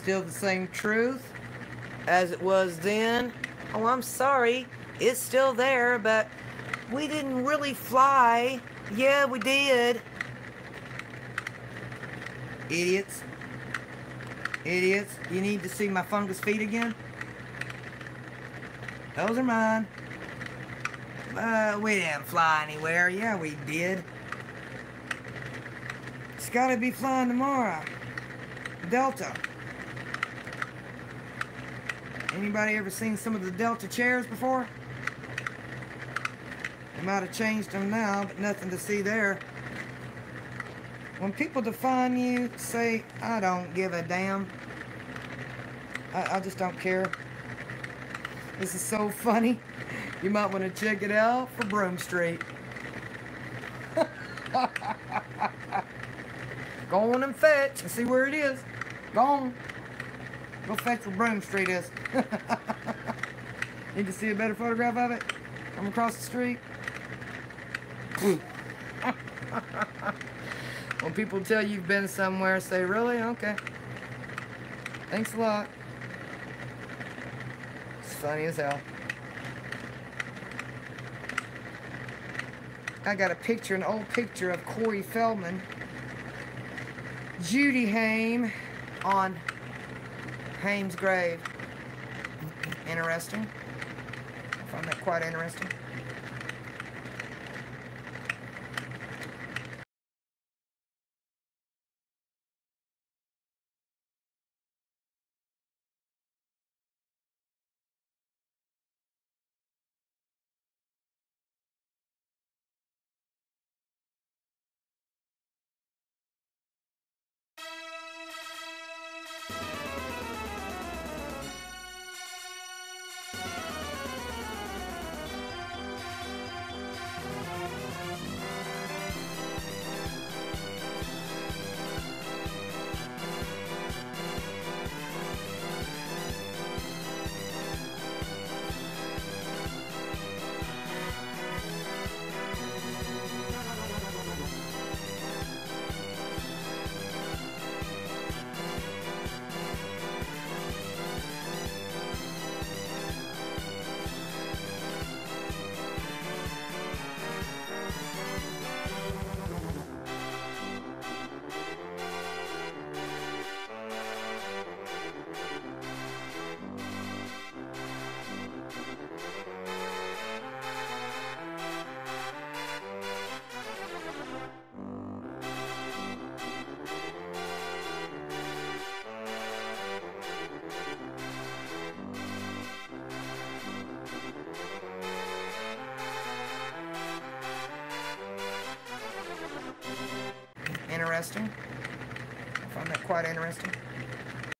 still the same truth as it was then. Oh, I'm sorry. It's still there, but we didn't really fly. Yeah, we did. Idiots. Idiots. You need to see my fungus feet again? Those are mine. Uh, we didn't fly anywhere. Yeah, we did. It's gotta be flying tomorrow. Delta. Anybody ever seen some of the Delta chairs before? They might have changed them now, but nothing to see there. When people define you, say, I don't give a damn. I, I just don't care. This is so funny. You might want to check it out for Broom Street. Go on and fetch and see where it is. Go on. Go fetch where Broom Street is. Need to see a better photograph of it? Come across the street. when people tell you've been somewhere, say, really? Okay. Thanks a lot. It's funny as hell. I got a picture, an old picture of Corey Feldman, Judy Haim on Haim's grave. Interesting. I find that quite interesting. Interesting. I find that quite interesting.